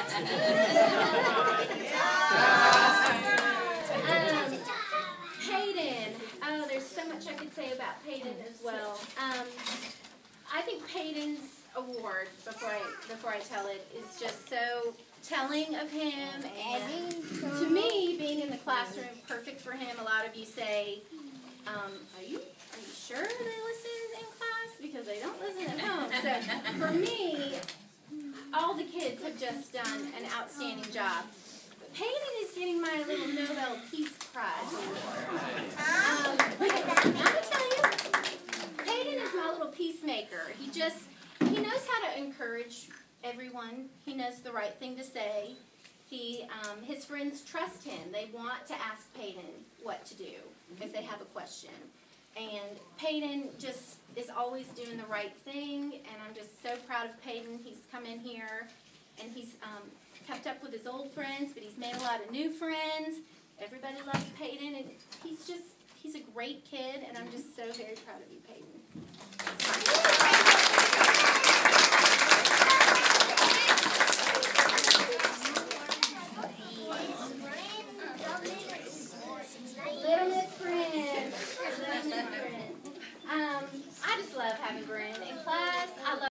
Um, Peden. Oh, there's so much I could say about Peden as well. Um, I think Peden's award, before I before I tell it, is just so telling of him and to me, being in the classroom, perfect for him. A lot of you say, um, "Are you are you sure they listen in class because they don't listen at home?" So for me, all the kids have just done an outstanding job. Peden is getting my little Nobel Peace Prize award. Um, I'm gonna tell you, Peden is my little peacemaker. He just he knows how to encourage everyone. He knows the right thing to say. He um, his friends trust him. They want to ask Peden what to do if they have a question. And Peden just is always doing the right thing, and I'm just so proud of Peden. He's come in here, and he's um, kept up with his old friends, but he's made a lot of new friends. Everybody loves Peden, and he's just, he's a great kid, and I'm just so very proud of you, Peden. I just love having Bryn in class. I love